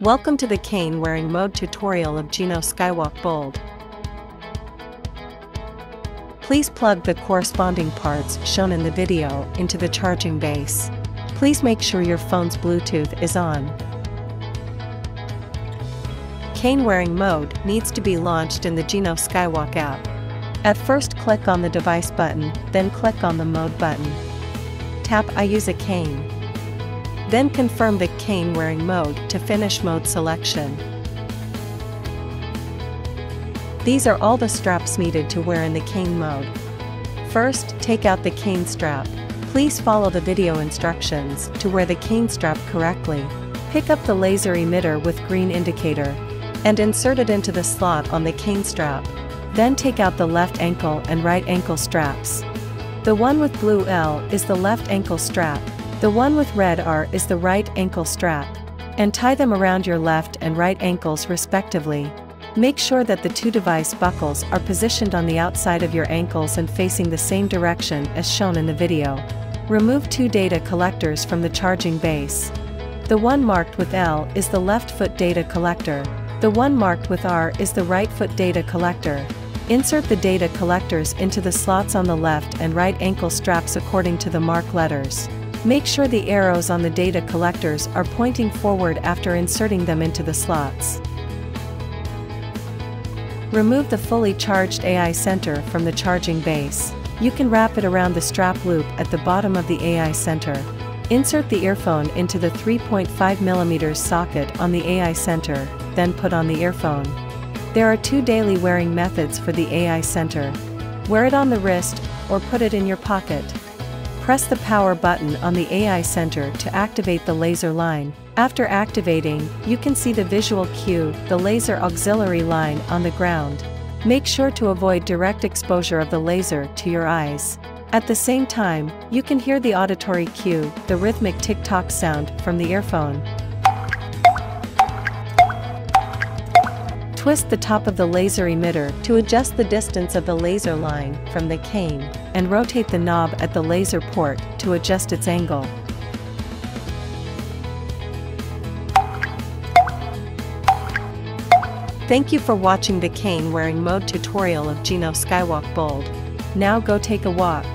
Welcome to the cane wearing mode tutorial of Gyenno Skywalk Bold. Please plug the corresponding parts shown in the video into the charging base. Please make sure your phone's Bluetooth is on. Cane wearing mode needs to be launched in the Gyenno Skywalk app. At first click on the device button, then click on the mode button. Tap I use a cane. Then confirm the cane wearing mode to finish mode selection. These are all the straps needed to wear in the cane mode. First, take out the cane strap. Please follow the video instructions to wear the cane strap correctly. Pick up the laser emitter with green indicator and insert it into the slot on the cane strap. Then take out the left ankle and right ankle straps. The one with blue L is the left ankle strap, the one with red R is the right ankle strap. And tie them around your left and right ankles respectively. Make sure that the two device buckles are positioned on the outside of your ankles and facing the same direction as shown in the video. Remove two data collectors from the charging base. The one marked with L is the left foot data collector. The one marked with R is the right foot data collector. Insert the data collectors into the slots on the left and right ankle straps according to the mark letters. Make sure the arrows on the data collectors are pointing forward after inserting them into the slots. Remove the fully charged AI center from the charging base. You can wrap it around the strap loop at the bottom of the AI center. Insert the earphone into the 3.5mm socket on the AI center, then put on the earphone. There are two daily wearing methods for the AI center. Wear it on the wrist, or put it in your pocket. Press the power button on the AI Center to activate the laser line. After activating, you can see the visual cue, the laser auxiliary line on the ground. Make sure to avoid direct exposure of the laser to your eyes. At the same time, you can hear the auditory cue, the rhythmic tick-tock sound from the earphone. Twist the top of the laser emitter to adjust the distance of the laser line from the cane, and rotate the knob at the laser port to adjust its angle. Thank you for watching the cane wearing mode tutorial of Gyenno Skywalk Bold. Now go take a walk.